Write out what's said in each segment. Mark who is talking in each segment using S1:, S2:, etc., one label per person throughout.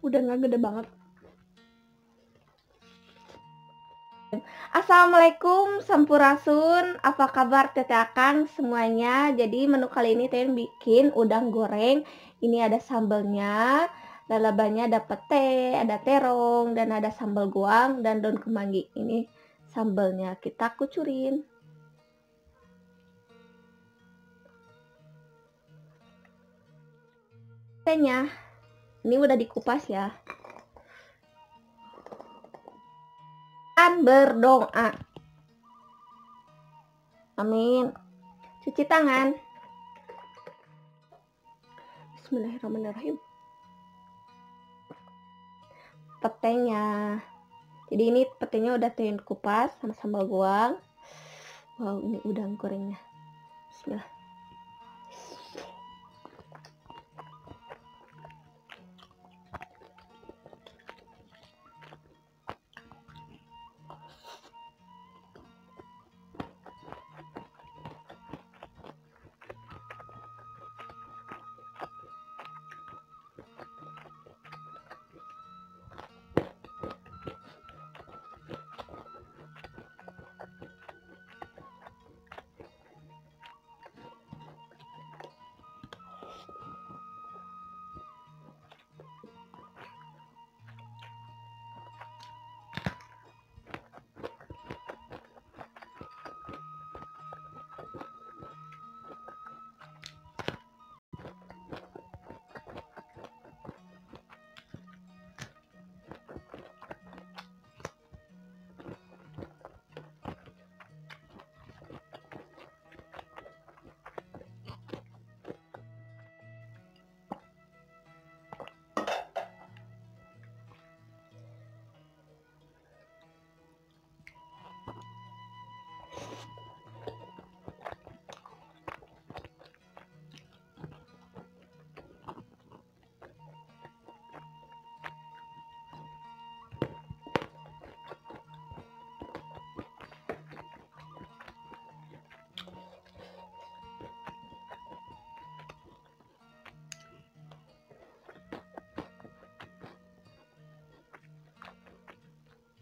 S1: udah nggak gede banget. Assalamualaikum Sampurasun. Apa kabar teteh akang semuanya? Jadi menu kali ini teh bikin udang goreng. Ini ada sambelnya Lalabannya ada pete, ada terong Dan ada sambal goang dan daun kemangi. Ini sambelnya kita kucurin. Tehnya Ini udah dikupas ya akan berdoa. Amin. Cuci tangan. Bismillahirrahmanirrahim. Petenya. Jadi ini petenya udah tuh kupas sama sambal goang. Wow, ini udang gorengnya. Bismillah.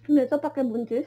S1: Ini tuh pakai buncis.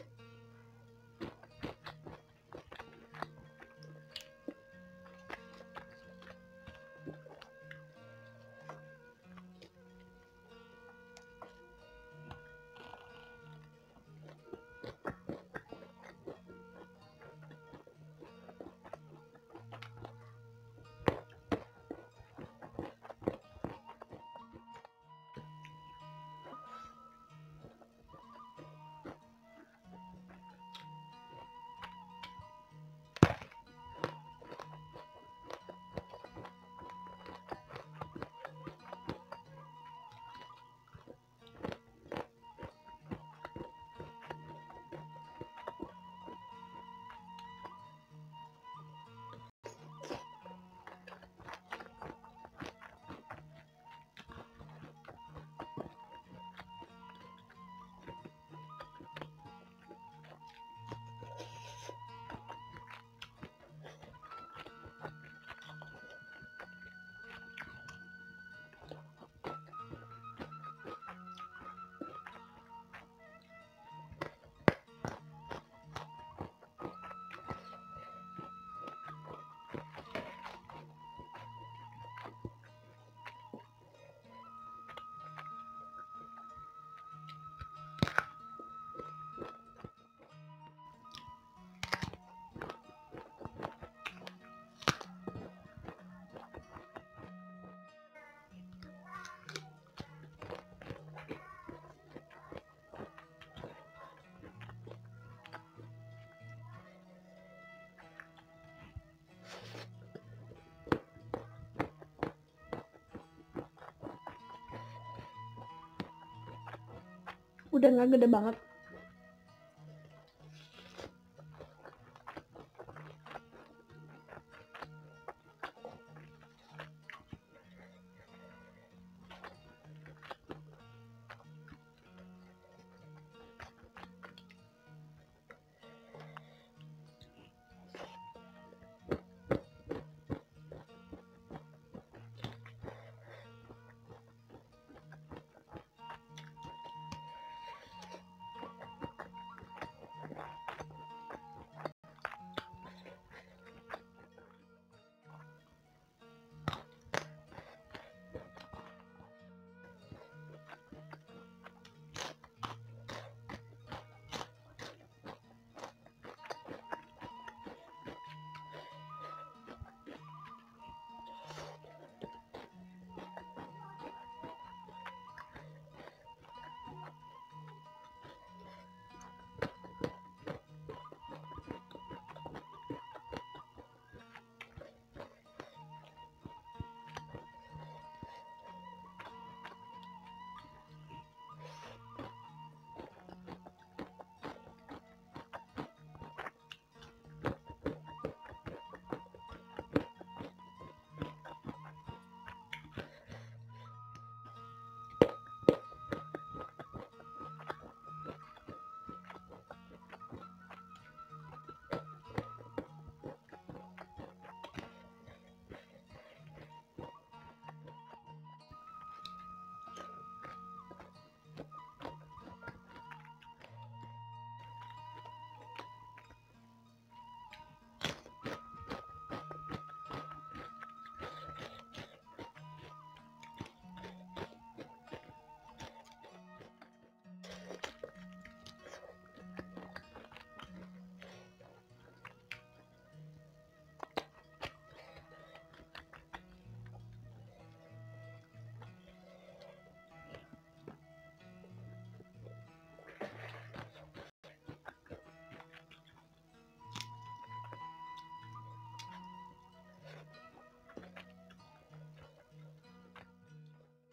S1: Udah nggak gede banget.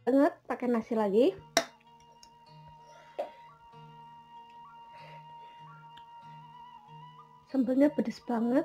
S1: Banget pakai nasi lagi. Sambelnya pedes banget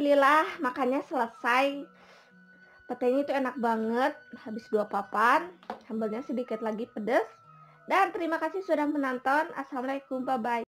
S1: Alhamdulillah makannya selesai. Petenya itu enak banget, habis dua papan, sambalnya sedikit lagi pedas. Dan terima kasih sudah menonton. Assalamualaikum, bye-bye.